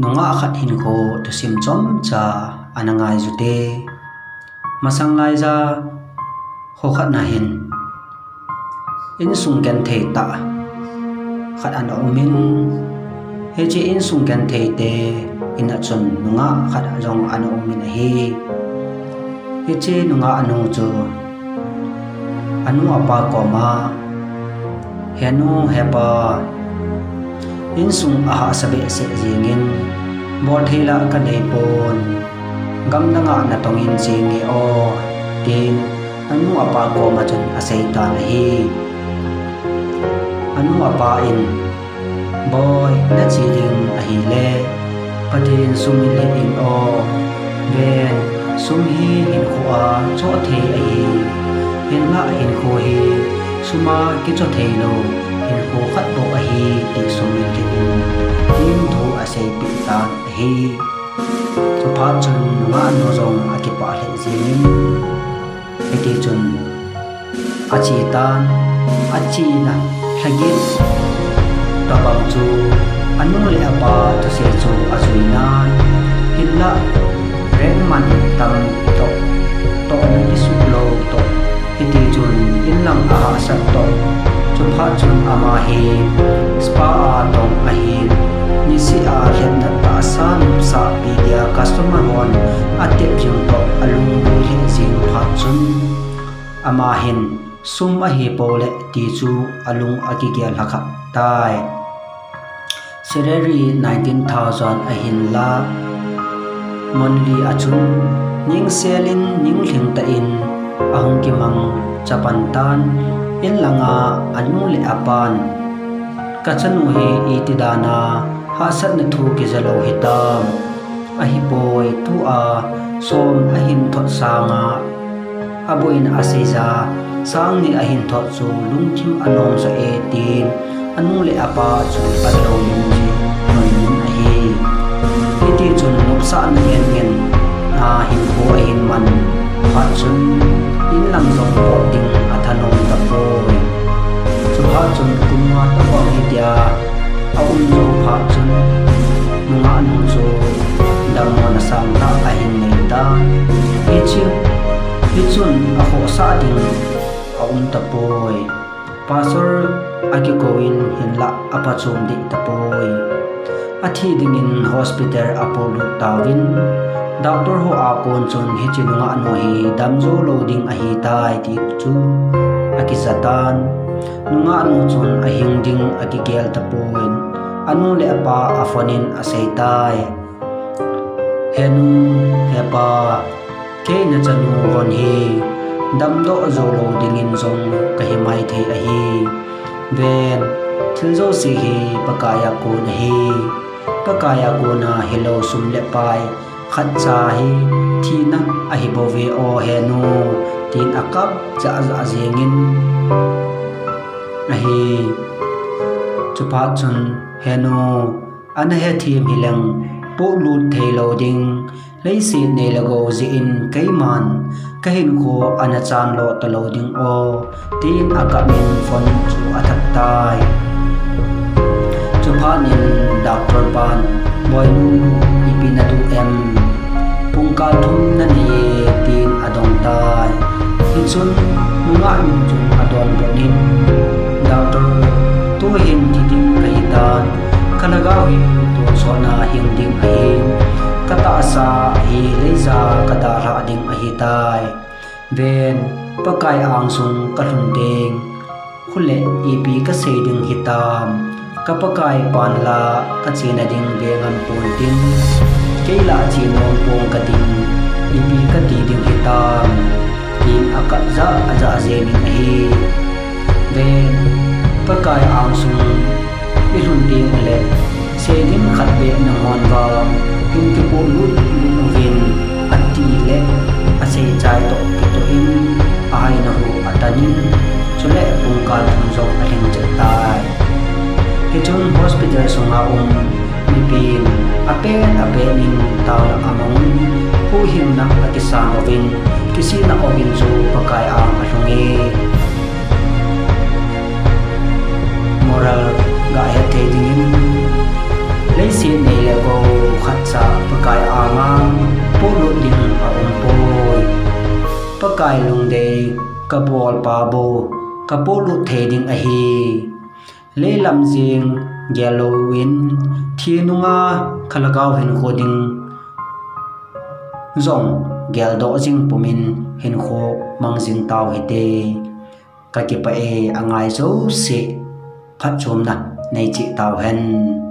nunga khat hin kho to sim chom cha anangai zute masang lai za ho khat na hin. In sung ken the ta. Khat an omin he chi in sung ken the te. In a chun nunga khat jong an omin hi he. Chi nunga anu chu. Anu apa ko ma. Henu hepa in sung aha sabe se jingin bo thela ka nei pon gam na nga na tong in tongin e o tin anu apa ko ma chun asai ta na hi. Anu apa in. Boy na chi ding a hi le patin sum le in o ven sum hi in khuwa cho the a hi. Hin la in khu hi. Suma ki cho the lo in khu khat bo a hi ti sum le ki in tin thu a sei pi ta hi. Cho pa chun nga no zong a ki pa le zin eti chun a chi tan a chi na thagin ta bang chu anu le apa to se chu a zui nan. Hin la ren man tam to to ni su lo to eti chun in lang a sa to chung pha chun ama hi spa a tong a hi ni si a hian na ta san sa media customer hon a te pyung to alung bu hi jing pha chun ama hin sum a hi pole ti chu alung a ki gyal hakha tai salary 19,000 a hin la Monli achun ning selin ning hling ta in ahong chapan tan in langa anu le apan. Kachanu hi itidana hasat na thu ki zalo hitam. Ahi boy tu a som ahin thot sanga aboin aseza sang ni ahin thot chu lungthim anom sa etin. Anu le apa chu patro min ji noi ahi. Iti chun nupsa na yen yen na hin ko ahin man. Phat chun in lam zong po ding sa ding a um ta poi pastor ake koin hinla apa chum di ta poi athi dingin hospital apollo tawin doctor ho a kon chon hi chinunga no hi damzo loading a hi tai ti chu akizatan nunga no chon a hing ding aki gel ta poin anu le apa afonin a sei tai henu hepa ke na chanu hon hi damdo zo loading in zong ka hi mai the a hi ven thil zo si hi pakaya ko na hi pakaya ko na hello sum le pai khat cha hi thi na a hi bo ve o he nu tin akap cha za zengin a hi chupa chun he nu an he thim hi bộ lụt lut lô dinh. Ding lấy si ne là gồ dị in cây màn. Cái hình khô anh ta chan lo tà lô ding ô. Tin aka min phone chu athak tai. Chu pha nin doctor pan boy nu ipina tu em. Pung ca thung nà ni tin adong tai. Hi chun ngã min chun adon ro bộ doctor tu hin tu hình kai tan kanaga hi tu so na hin ding ai kata sa hi leiza kada ra ding a hi tai ven, pakai ang sung ka hlun ding khule ipi ka se ding hitam ka pakai pan la ka china ding ve ngam pon tin keila chi non pong ka ding ipi ka ti ding hitam tin akat za aja ze hi ven, pakai ang sung ilun ding le se dim khat be na mon wa in ki po lut lu vin lệ, le ase chai to ki to in. Ai na hu atanin chule pung kal thum zo aling chatai ki chun hospital sunga um ni pin apen apenin taw na among hu him na ati sa ovin kisi na ovin zo pakai ang alungi moral lại hết thế đình lấy xin này là vô khát xa bà cài à mang, bố lũ đình bà ôn bôi bà cài lùng đề, cà bò bà bò cà bố lũ thế đình à hì. Lấy làm riêng Halloween thiên nunga khalakau hin khoding zong gel do jing pumin hin khô mang jing tau hite ka ki pa e à angai zo se phát chôm na này chị tàu hình.